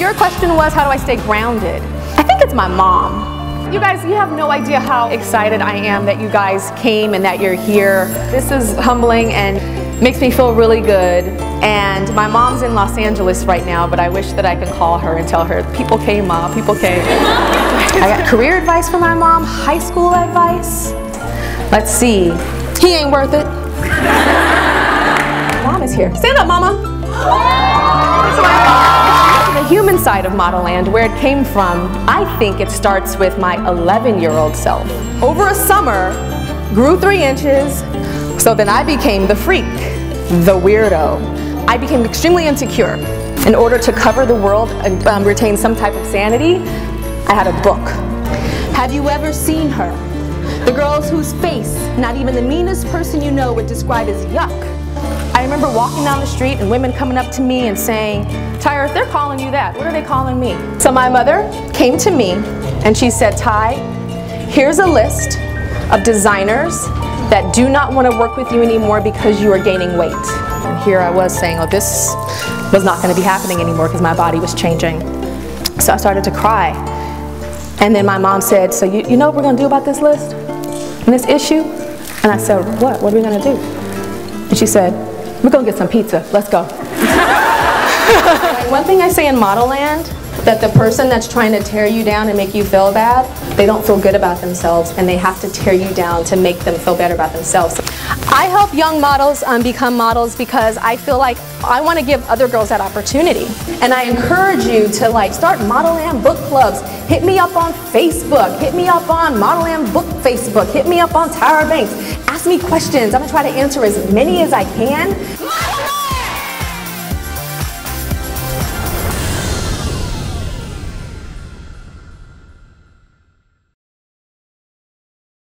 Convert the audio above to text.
your question was, how do I stay grounded? I think it's my mom. You guys, you have no idea how excited I am that you guys came and that you're here. This is humbling and makes me feel really good. And my mom's in Los Angeles right now, but I wish that I could call her and tell her, people came, Ma, people came. I got career advice from my mom, high school advice. Let's see. He ain't worth it. Mom is here. Stand up, Mama. The human side of Modelland, where it came from, I think it starts with my 11 year old self. Over a summer, grew three inches, so then I became the freak, the weirdo. I became extremely insecure. In order to cover the world and um, retain some type of sanity, I had a book. Have you ever seen her? The girls whose face not even the meanest person you know would describe as yuck. I remember walking down the street and women coming up to me and saying, Tyra, if they're calling you that, what are they calling me? So my mother came to me and she said, Ty, here's a list of designers that do not want to work with you anymore because you are gaining weight. And here I was saying, oh, this was not going to be happening anymore because my body was changing. So I started to cry. And then my mom said, so you, you know what we're going to do about this list and this issue? And I said, what? What are we going to do? And she said, we're to get some pizza. Let's go. One thing I say in Modelland, that the person that's trying to tear you down and make you feel bad, they don't feel good about themselves and they have to tear you down to make them feel better about themselves. I help young models um, become models because I feel like I want to give other girls that opportunity. And I encourage you to like start Modelland book clubs. Hit me up on Facebook. Hit me up on Modelland book Facebook. Hit me up on Tyra Banks. Ask me questions. I'm to try to answer as many as I can.